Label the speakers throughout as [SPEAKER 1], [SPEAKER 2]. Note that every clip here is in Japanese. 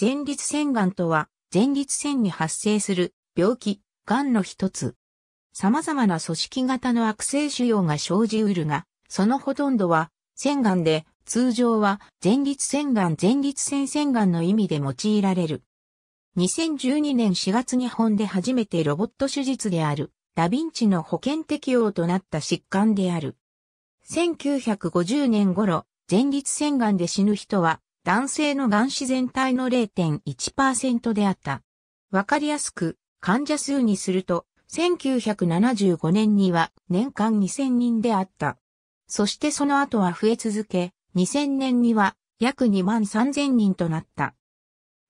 [SPEAKER 1] 前立腺がんとは、前立腺に発生する病気、がんの一つ。様々な組織型の悪性腫瘍が生じうるが、そのほとんどは、腺がんで、通常は前立腺がん前立腺腺がんの意味で用いられる。2012年4月日本で初めてロボット手術である、ダヴィンチの保険適用となった疾患である。1950年頃、前立腺がんで死ぬ人は、男性の癌死全体の0.1%であった。わかりやすく、患者数にすると、1975年には年間2000人であった。そしてその後は増え続け、2000年には約2万3000人となった。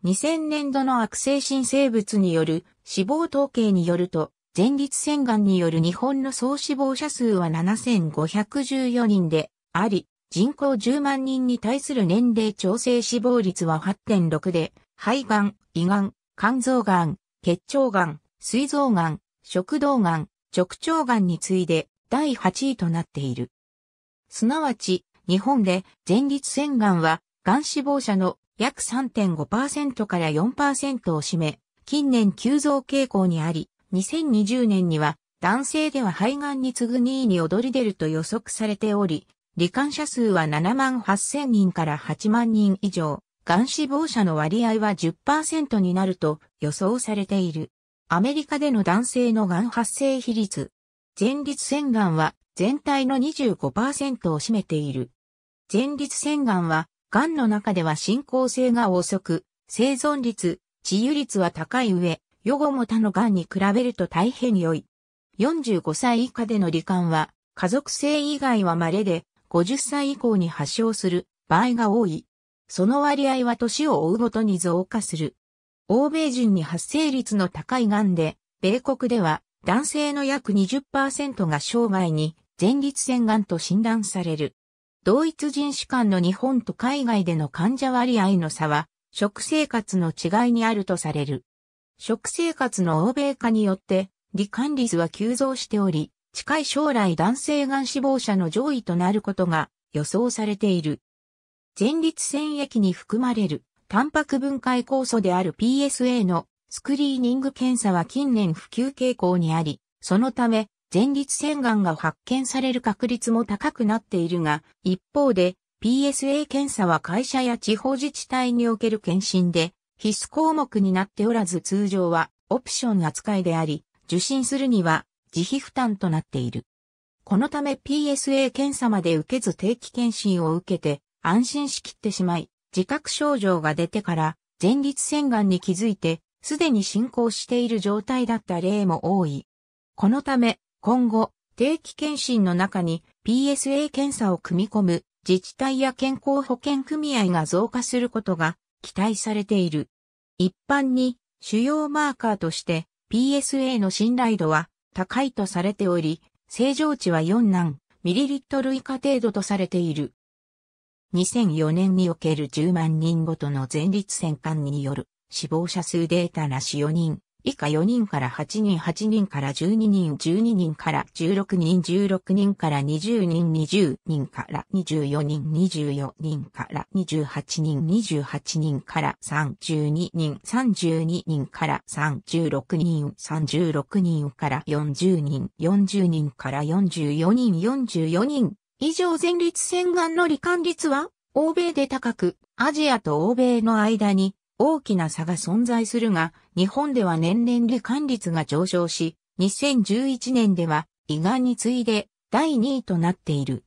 [SPEAKER 1] 2000年度の悪性新生物による死亡統計によると、前立腺がんによる日本の総死亡者数は7514人であり、人口10万人に対する年齢調整死亡率は8.6で、肺がん、胃がん、肝臓がん、血腸がん、膵臓がん、食道がん、直腸がんに次いで第8位となっている。すなわち、日本で前立腺がんは、がん死亡者の約3.5%から4%を占め、近年急増傾向にあり、2020年には男性では肺がんに次ぐ2位に躍り出ると予測されており、罹患者数は7万8000人から8万人以上、がん死亡者の割合は10%になると予想されている。アメリカでの男性のがん発生比率。前立腺がんは全体の25%を占めている。前立腺がんは癌の中では進行性が遅く、生存率、治癒率は高い上、予後も他の癌に比べると大変良い。45歳以下での罹患は、家族性以外は稀で、50歳以降に発症する場合が多い。その割合は年を追うごとに増加する。欧米人に発生率の高い癌で、米国では男性の約20%が生涯に前立腺癌と診断される。同一人種間の日本と海外での患者割合の差は、食生活の違いにあるとされる。食生活の欧米化によって、罹患率は急増しており、近い将来男性がん死亡者の上位となることが予想されている。前立腺液に含まれるタンパク分解酵素である PSA のスクリーニング検査は近年普及傾向にあり、そのため前立腺がんが発見される確率も高くなっているが、一方で PSA 検査は会社や地方自治体における検診で必須項目になっておらず通常はオプション扱いであり、受診するには自費負担となっている。このため PSA 検査まで受けず定期検診を受けて安心しきってしまい、自覚症状が出てから前立腺がんに気づいてすでに進行している状態だった例も多い。このため今後、定期検診の中に PSA 検査を組み込む自治体や健康保険組合が増加することが期待されている。一般に主要マーカーとして PSA の信頼度は高いとされており、正常値は4難ミリリットル以下程度とされている。2004年における10万人ごとの前立腺管による死亡者数データなし4人以下4人から8人8人から12人12人から16人16人から20人20人から24人24人から28人28人から32人32人から36人36人から40人40人から44人44人以上前立腺がんの罹患率は？欧米で高くアジアと欧米の間に大きな差が存在するが、日本では年々罹患率が上昇し、2011年では胃がんに次いで第2位となっている。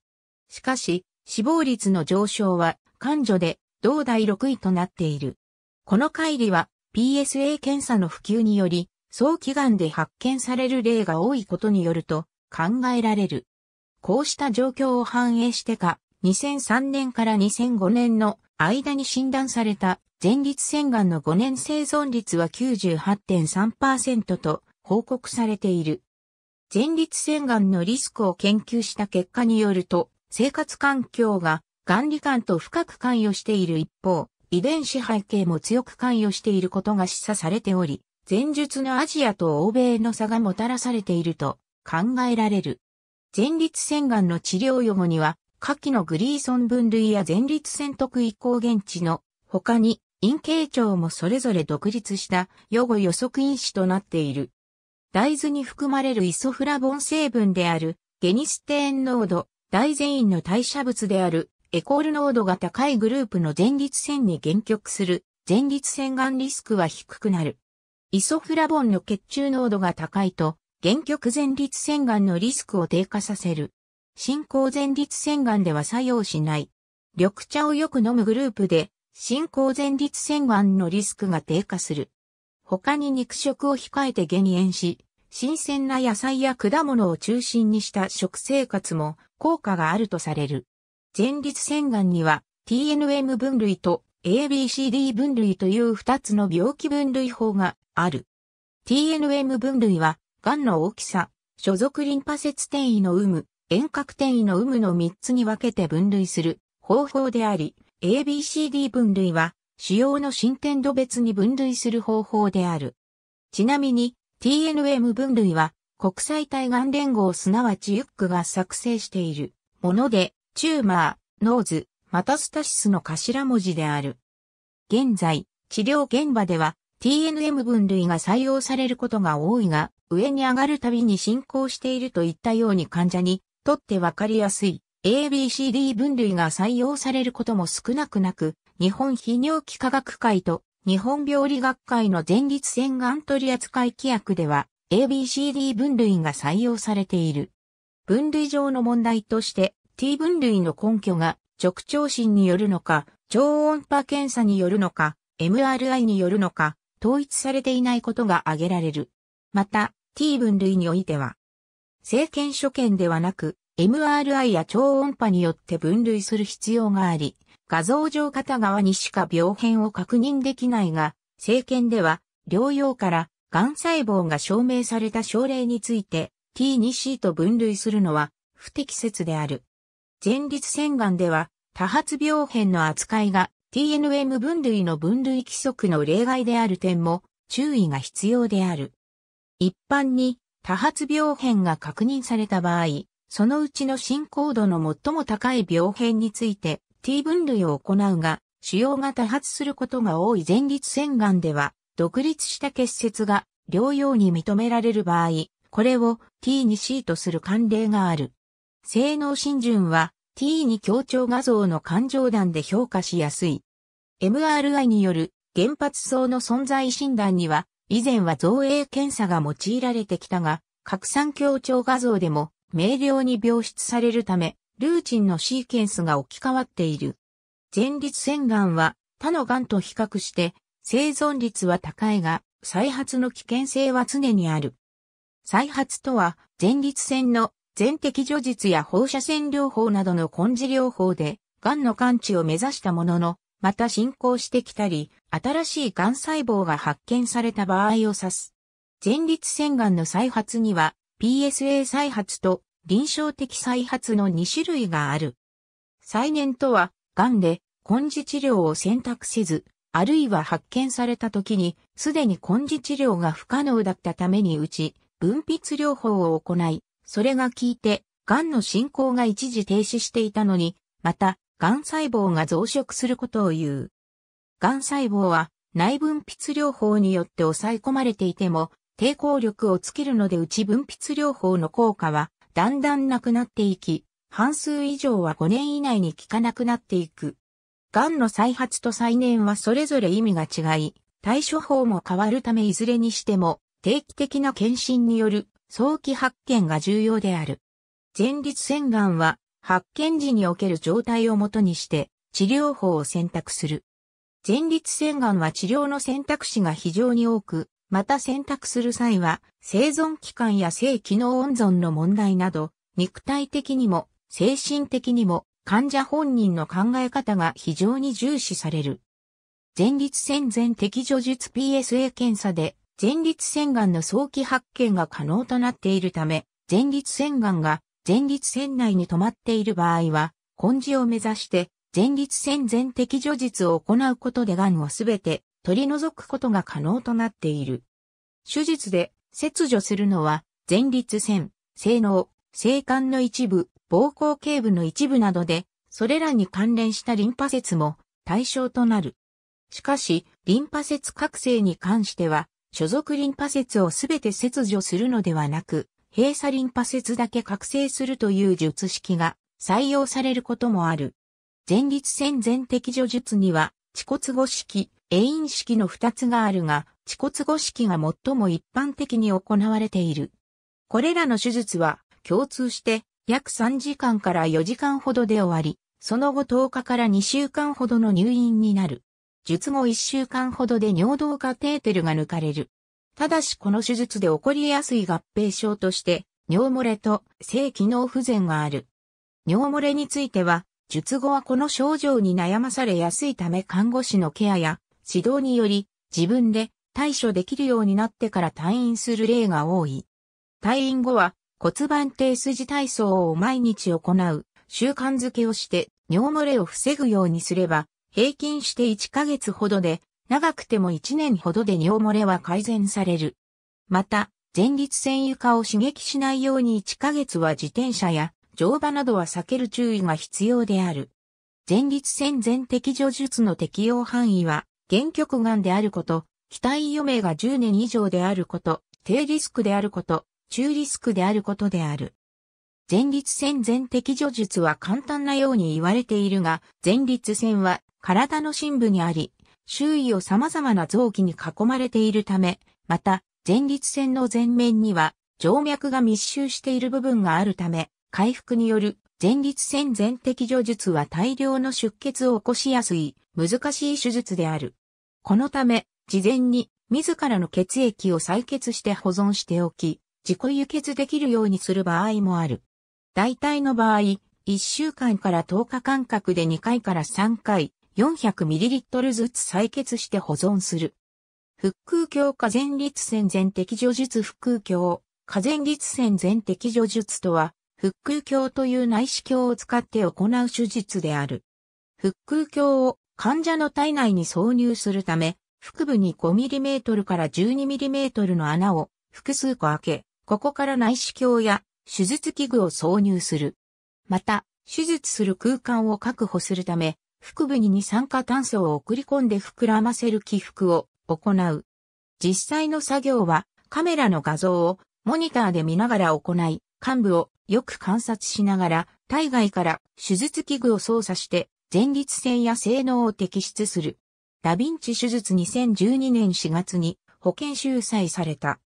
[SPEAKER 1] しかし、死亡率の上昇は患女で同第6位となっている。この乖離は PSA 検査の普及により、早期癌で発見される例が多いことによると考えられる。こうした状況を反映してか、2003年から2005年の間に診断された前立腺がんの5年生存率は98.3%と報告されている。前立腺がんのリスクを研究した結果によると、生活環境ががん罹患と深く関与している一方、遺伝子背景も強く関与していることが示唆されており、前述のアジアと欧米の差がもたらされていると考えられる。前立腺がんの治療予後には、下記のグリーソン分類や前立腺特異抗原値の他に陰茎腸もそれぞれ独立した予後予測因子となっている。大豆に含まれるイソフラボン成分であるゲニステーン濃度、大前因の代謝物であるエコール濃度が高いグループの前立腺に限局する前立腺がんリスクは低くなる。イソフラボンの血中濃度が高いと、原曲前立腺がんのリスクを低下させる。進行前立腺がんでは作用しない。緑茶をよく飲むグループで、進行前立腺がんのリスクが低下する。他に肉食を控えて減塩し、新鮮な野菜や果物を中心にした食生活も効果があるとされる。前立腺がんには TNM 分類と ABCD 分類という2つの病気分類法がある。TNM 分類は、癌の大きさ、所属リンパ節転移の有無、遠隔転移の有無の3つに分けて分類する方法であり、ABCD 分類は、腫瘍の進展度別に分類する方法である。ちなみに、TNM 分類は、国際対がん連合すなわち UICC が作成しているもので、 tumor、nodes、metastasis の頭文字である。現在、治療現場では TNM 分類が採用されることが多いが、上に上がるたびに進行しているといったように患者にとってわかりやすい ABCD 分類が採用されることも少なくなく、日本泌尿器科学会と日本病理学会の前立腺がん取扱規約では ABCD 分類が採用されている。分類上の問題として T 分類の根拠が直腸診によるのか、超音波検査によるのか、MRI によるのか、統一されていないことが挙げられる。また、T 分類においては、政権所見ではなく、MRI や超音波によって分類する必要があり、画像上片側にしか病変を確認できないが、政権では、療養から癌細胞が証明された症例について T2C と分類するのは不適切である。前立腺がんでは多発病変の扱いが TNM 分類の分類規則の例外である点も注意が必要である。一般に多発病変が確認された場合、そのうちの進行度の最も高い病変について T 分類を行うが、腫瘍が多発することが多い前立腺がんでは、独立した結節が療養に認められる場合、これを T に C とする慣例がある。性能浸潤は T に強調画像の感情弾で評価しやすい。MRI による原発層の存在診断には、以前は造影検査が用いられてきたが、拡散強調画像でも明瞭に描出されるため、ルーチンのシーケンスが置き換わっている。前立腺がんは他のがんと比較して生存率は高いが、再発の危険性は常にある。再発とは前立腺の全摘除術や放射線療法などの根治療法で、癌の完治を目指したものの、また進行してきたり、新しい癌細胞が発見された場合を指す。前立腺癌の再発には、PSA 再発と臨床的再発の2種類がある。再燃とは、癌で根治治療を選択せず、あるいは発見された時に、すでに根治治療が不可能だったためにうち、分泌療法を行い、それが効いて、癌の進行が一時停止していたのに、また、癌細胞が増殖することを言う。癌細胞は内分泌療法によって抑え込まれていても、抵抗力をつけるので内分泌療法の効果はだんだんなくなっていき、半数以上は5年以内に効かなくなっていく。癌の再発と再燃はそれぞれ意味が違い、対処法も変わるためいずれにしても定期的な検診による早期発見が重要である。前立腺がんは発見時における状態をもとにして治療法を選択する。前立腺がんは治療の選択肢が非常に多く、また選択する際は生存期間や性機能温存の問題など肉体的にも精神的にも患者本人の考え方が非常に重視される。前立腺全摘除術 PSA 検査で前立腺がんの早期発見が可能となっているため、前立腺がんが前立腺内に止まっている場合は、根治を目指して前立腺全摘除術を行うことで癌をすべて取り除くことが可能となっている。手術で切除するのは前立腺、性能、性管の一部、膀胱頸部の一部などで、それらに関連したリンパ節も対象となる。しかし、リンパ節覚醒に関しては、所属リンパ節をすべて切除するのではなく、閉鎖リンパ節だけ覚醒するという術式が採用されることもある。前立腺全摘除術には、恥骨後式、永遠式の二つがあるが、恥骨後式が最も一般的に行われている。これらの手術は共通して約3時間から4時間ほどで終わり、その後10日から2週間ほどの入院になる。術後1週間ほどで尿道カテーテルが抜かれる。ただしこの手術で起こりやすい合併症として、尿漏れと性機能不全がある。尿漏れについては、術後はこの症状に悩まされやすいため看護師のケアや指導により自分で対処できるようになってから退院する例が多い。退院後は骨盤底筋体操を毎日行う習慣づけをして尿漏れを防ぐようにすれば平均して1ヶ月ほどで長くても1年ほどで尿漏れは改善される。また、前立腺床を刺激しないように1ヶ月は自転車や乗馬などは避ける注意が必要である。前立腺全摘除術の適用範囲は、原曲癌であること、期待余命が10年以上であること、低リスクであること、中リスクであることである。前立腺全摘除術は簡単なように言われているが、前立腺は体の深部にあり、周囲を様々な臓器に囲まれているため、また、前立腺の前面には静脈が密集している部分があるため、回復による前立腺全摘除術は大量の出血を起こしやすい難しい手術である。このため、事前に自らの血液を採血して保存しておき、自己輸血できるようにする場合もある。大体の場合、1週間から10日間隔で2回から3回、400ml ずつ採血して保存する。腹空鏡下前立腺全摘除術腹空鏡、下前立腺全摘除術とは、腹空鏡という内視鏡を使って行う手術である。腹空鏡を患者の体内に挿入するため、腹部に 5mm から 12mm の穴を複数個開け、ここから内視鏡や手術器具を挿入する。また、手術する空間を確保するため、腹部に二酸化炭素を送り込んで膨らませる起伏を行う。実際の作業はカメラの画像をモニターで見ながら行い、幹部をよく観察しながら、体外から手術器具を操作して、前立腺や性能を摘出する。ダヴィンチ手術2012年4月に保険収載された。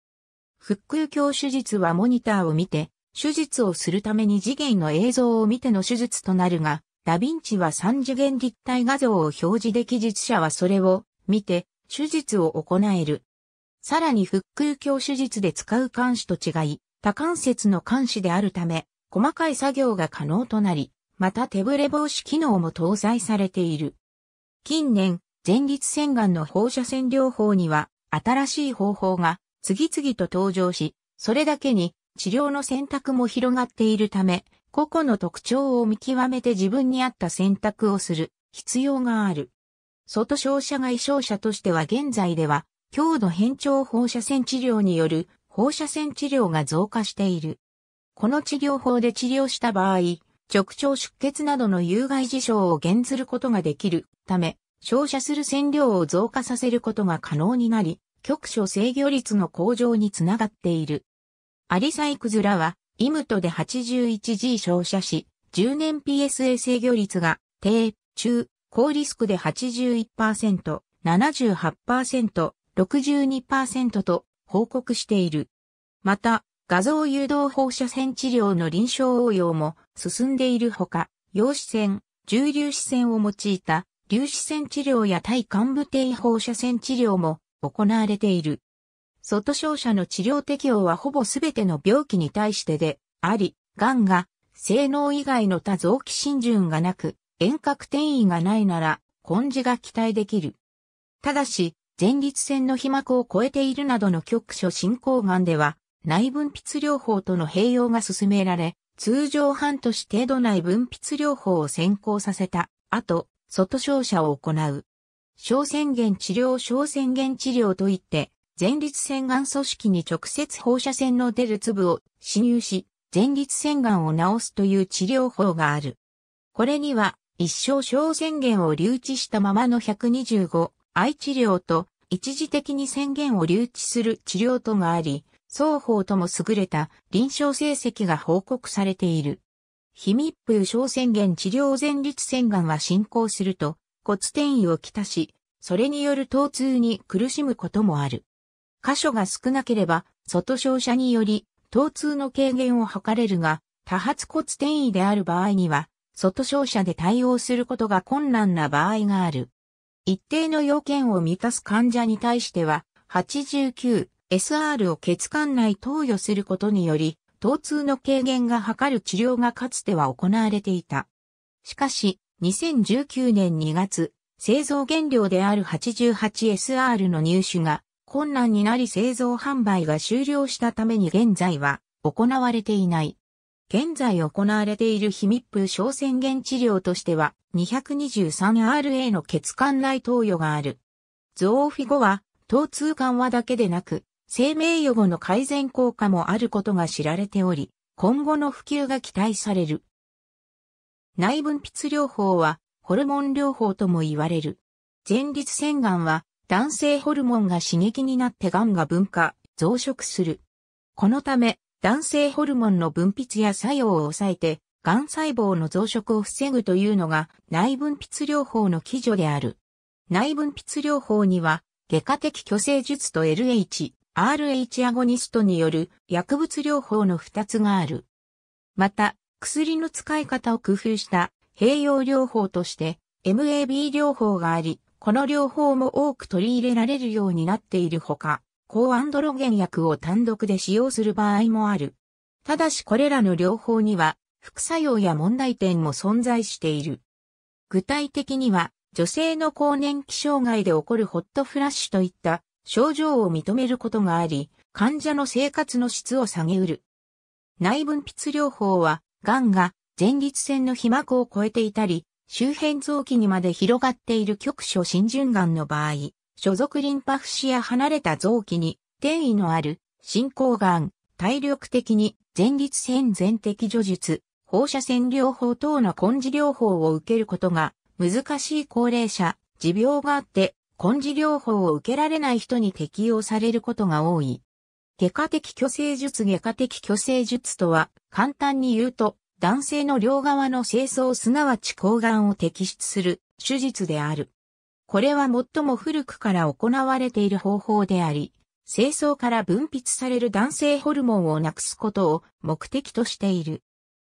[SPEAKER 1] 腹腔鏡手術はモニターを見て、手術をするために次元の映像を見ての手術となるが、ダヴィンチは3次元立体画像を表示で技術者はそれを見て手術を行える。さらに腹腔鏡手術で使う監視と違い、多関節の監視であるため、細かい作業が可能となり、また手ぶれ防止機能も搭載されている。近年、前立腺がんの放射線療法には、新しい方法が次々と登場し、それだけに治療の選択も広がっているため、個々の特徴を見極めて自分に合った選択をする必要がある。外照射外照射としては現在では、強度変調放射線治療による放射線治療が増加している。この治療法で治療した場合、直腸出血などの有害事象を減ずることができるため、照射する線量を増加させることが可能になり、局所制御率の向上につながっている。アリサイクズラは、イムトで 81G 照射し、10年 PSA 制御率が低、中、高リスクで81%、78%、62%と報告している。また、画像誘導放射線治療の臨床応用も進んでいるほか、陽子線、重粒子線を用いた粒子線治療や対幹部低放射線治療も行われている。外照射の治療適用はほぼすべての病気に対してであり、癌が性能以外の多臓器浸潤がなく、遠隔転移がないなら、根治が期待できる。ただし、前立腺の被膜を超えているなどの局所進行癌では、内分泌療法との併用が進められ、通常半年程度内分泌療法を先行させた後、外照射を行う。小宣言治療小宣言治療といって、前立腺癌組織に直接放射線の出る粒を侵入し、前立腺癌を治すという治療法がある。これには、一生小宣言を留置したままの125愛治療と一時的に宣言を留置する治療とがあり、双方とも優れた臨床成績が報告されている。非密封小宣言治療前立腺がんは進行すると骨転移をきたし、それによる疼痛に苦しむこともある。箇所が少なければ、外照射により、疼痛の軽減を図れるが、多発骨転移である場合には、外照射で対応することが困難な場合がある。一定の要件を満たす患者に対しては、89SR を血管内投与することにより、疼痛の軽減が図る治療がかつては行われていた。しかし、2019年2月、製造原料である 88SR の入手が困難になり製造販売が終了したために現在は行われていない。現在行われている非密封小宣言治療としては 223RA の血管内投与がある。ゾーフィ後は疼痛緩和だけでなく生命予後の改善効果もあることが知られており、今後の普及が期待される。内分泌療法はホルモン療法とも言われる。前立腺がんは男性ホルモンが刺激になってがんが分化、増殖する。このため男性ホルモンの分泌や作用を抑えて、がん細胞の増殖を防ぐというのが内分泌療法の基準である。内分泌療法には、外科的虚勢術と LH、RH アゴニストによる薬物療法の2つがある。また、薬の使い方を工夫した併用療法として MAB 療法があり、この療法も多く取り入れられるようになっているほか、抗アンドロゲン薬を単独で使用する場合もある。ただしこれらの療法には副作用や問題点も存在している。具体的には女性の更年期障害で起こるホットフラッシュといった症状を認めることがあり、患者の生活の質を下げうる。内分泌療法は癌が前立腺の皮膜を超えていたり、周辺臓器にまで広がっている局所浸潤癌の場合、所属リンパ浮腫や離れた臓器に転移のある進行癌、体力的に前立腺全摘除術、放射線療法等の根治療法を受けることが難しい高齢者、持病があって根治療法を受けられない人に適用されることが多い。外科的虚勢術外科的虚勢術とは簡単に言うと男性の両側の清掃すなわち抗がんを摘出する手術である。これは最も古くから行われている方法であり、清掃から分泌される男性ホルモンをなくすことを目的としている。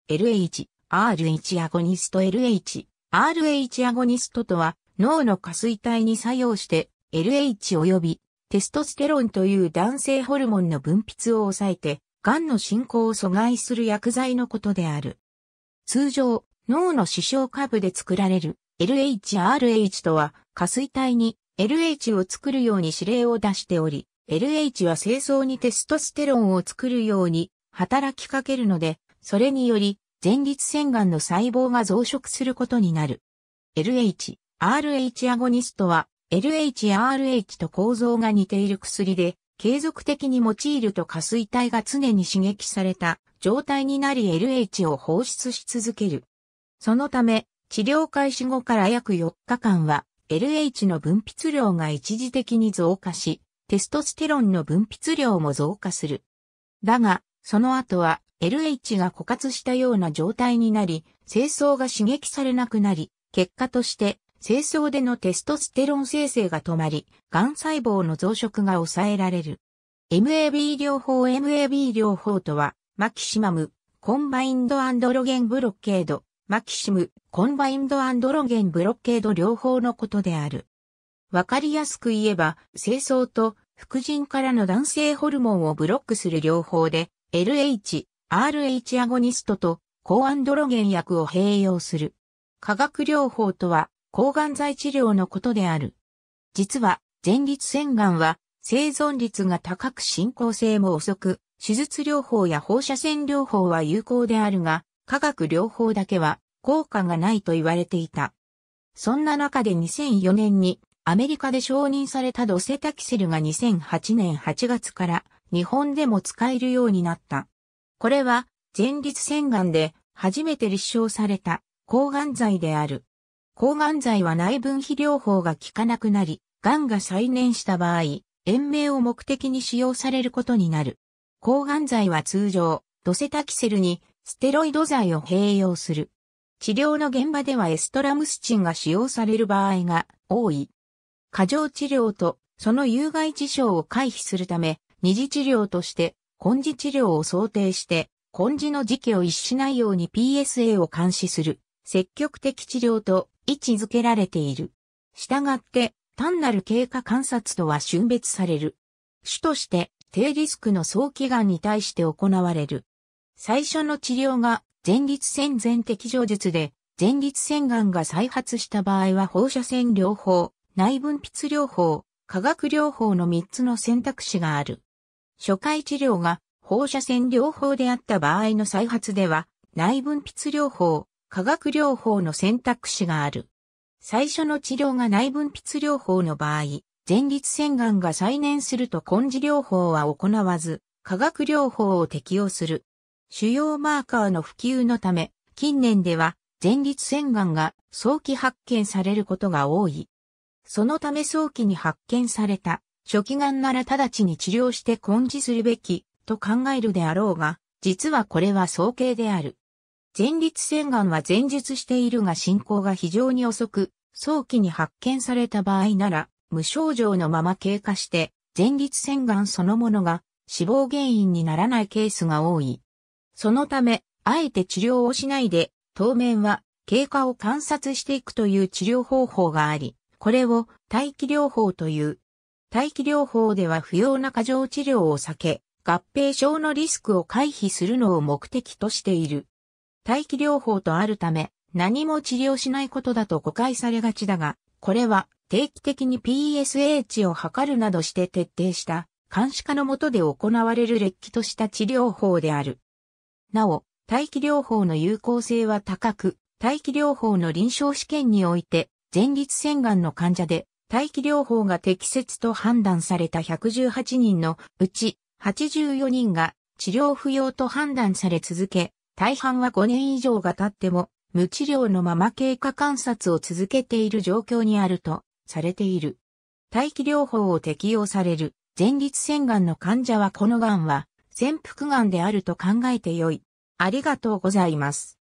[SPEAKER 1] LH、RH アゴニスト LH、RH アゴニストとは脳の下垂体に作用して LH 及びテストステロンという男性ホルモンの分泌を抑えて、癌の進行を阻害する薬剤のことである。通常、脳の視床下部で作られる LHRH とは、下垂体に LH を作るように指令を出しており、LH は清掃にテストステロンを作るように働きかけるので、それにより前立腺がんの細胞が増殖することになる。LH、RH アゴニストは LHRH と構造が似ている薬で、継続的に用いると下垂体が常に刺激された状態になり LH を放出し続ける。そのため、治療開始後から約4日間は LH の分泌量が一時的に増加し、テストステロンの分泌量も増加する。だが、その後は LH が枯渇したような状態になり、清掃が刺激されなくなり、結果として清掃でのテストステロン生成が止まり、癌細胞の増殖が抑えられる。MAB 療法 MAB 療法とは、マキシマム、combined androgen blockade、maximum、combined androgen blockade 療法のことである。わかりやすく言えば、精巣と副腎からの男性ホルモンをブロックする療法で、LH、RH アゴニストと抗アンドロゲン薬を併用する。化学療法とは抗がん剤治療のことである。実は、前立腺がんは、生存率が高く進行性も遅く、手術療法や放射線療法は有効であるが、化学療法だけは効果がないと言われていた。そんな中で2004年にアメリカで承認されたドセタキセルが2008年8月から日本でも使えるようになった。これは前立腺がんで初めて立証された抗がん剤である。抗がん剤は内分泌療法が効かなくなり、癌が再燃した場合、延命を目的に使用されることになる。抗がん剤は通常、ドセタキセルにステロイド剤を併用する。治療の現場ではエストラムスチンが使用される場合が多い。過剰治療とその有害事象を回避するため、二次治療として根治治療を想定して、根治の時期を逸しないように PSA を監視する積極的治療と位置づけられている。したがって、単なる経過観察とは峻別される。主として低リスクの早期がんに対して行われる。最初の治療が前立腺全摘除術で、前立腺がんが再発した場合は放射線療法、内分泌療法、化学療法の3つの選択肢がある。初回治療が放射線療法であった場合の再発では、内分泌療法、化学療法の選択肢がある。最初の治療が内分泌療法の場合、前立腺がんが再燃すると根治療法は行わず、化学療法を適用する。主要マーカーの普及のため、近年では前立腺がんが早期発見されることが多い。そのため早期に発見された初期がんなら直ちに治療して根治するべきと考えるであろうが、実はこれは早計である。前立腺がんは前述しているが進行が非常に遅く、早期に発見された場合なら、無症状のまま経過して、前立腺がんそのものが死亡原因にならないケースが多い。そのため、あえて治療をしないで、当面は経過を観察していくという治療方法があり、これを待機療法という。待機療法では不要な過剰治療を避け、合併症のリスクを回避するのを目的としている。待機療法とあるため、何も治療しないことだと誤解されがちだが、これは定期的に PSA 値を測るなどして徹底した監視下の下で行われる劣気とした治療法である。なお、待機療法の有効性は高く、待機療法の臨床試験において、前立腺がんの患者で、待機療法が適切と判断された118人のうち84人が治療不要と判断され続け、大半は5年以上が経っても無治療のまま経過観察を続けている状況にあるとされている。待機療法を適用される前立腺がんの患者はこのがんは潜伏癌であると考えてよい。ありがとうございます。